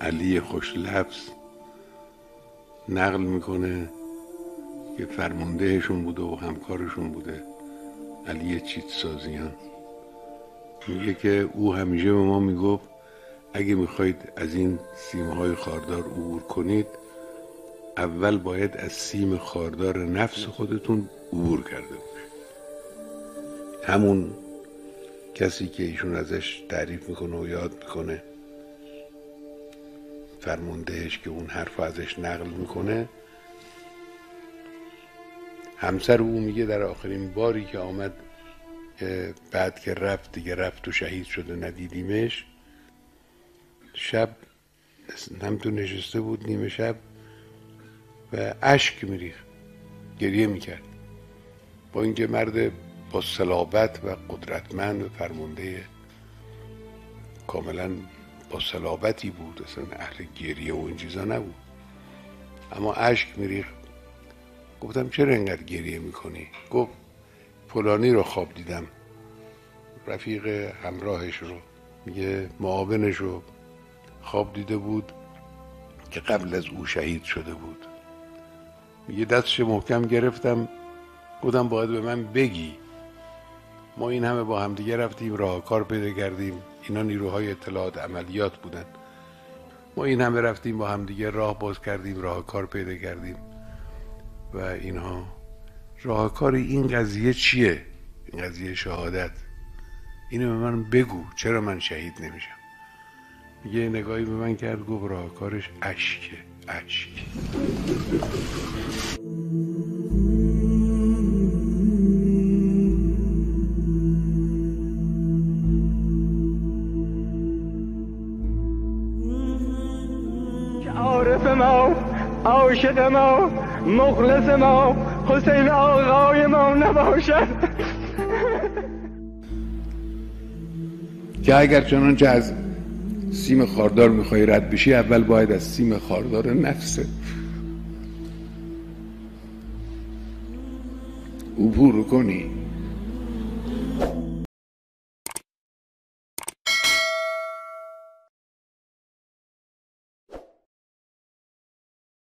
علی خوش لفظ نقل می‌کنه که فرماندهشون بوده و همکارشون بوده. علی چیت سازیان. میگه که او همیشه به ما می‌گفت اگه می‌خواید از این سیمه های خاردار عبور کنید اول باید از سیم خاردار نفس خودتون عبور کرده باشید. همون کسی که ایشون ازش تعریف می‌کنه و یاد می‌کنه. فرماندهش که اون حرف ازش نقل می‌کنه. همسر او میگه در آخرین باری که آمد بعد که رفت دیگه رفت و شهید شده ندیدیمش. شب هم تو نشسته بود نیمه شب و اشک میریخ گریه می‌کرد. با اینکه مرد با صلابت و قدرتمند و فرمانده کاملا با صلابتی بود اصلا اهل گریه و این چیزا نبود. اما اشک میریخ گفتم چرا اینقدر گریه می‌کنی؟ گفت فلانی رو خواب دیدم. رفیق همراهش رو. میگه معاونش رو خواب دیده بود که قبل از او شهید شده بود. میگه دستش محکم گرفتم. گفتم باید به من بگی. ما این همه با همدیگه رفتیم راه کار پیدا کردیم. اینا نیروهای اطلاعات عملیات بودن. ما این همه رفتیم با همدیگه راه باز کردیم راه کار پیدا کردیم. و اینها. راهکار این قضیه چیه؟ این قضیه شهادت. اینو به من بگو چرا من شهید نمیشم؟ یه نگاهی به من کرد گفت راهکارش اشکه اشک. عارف ما عاشق ما مخلص ما حسین آقای ما نباشد. که اگر چنانچه از سیم خاردار می‌خوای رد بشی اول باید از سیم خاردار نفسه عبور کنی.